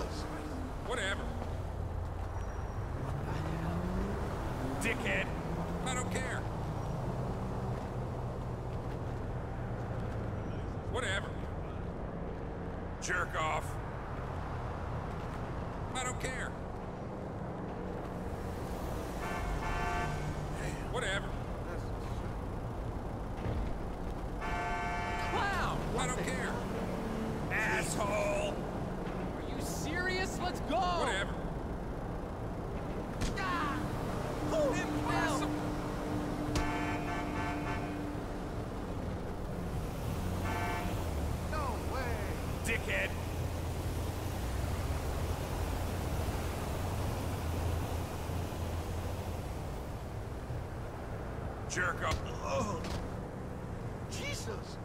Jesus. Whatever. Dickhead. I don't care. Whatever. Jerk off. I don't care. Whatever. Clown. I don't care. Let's go! Whatever. Ah! Who Impossible! No way! Dickhead. Jerk off. Oh! Jesus!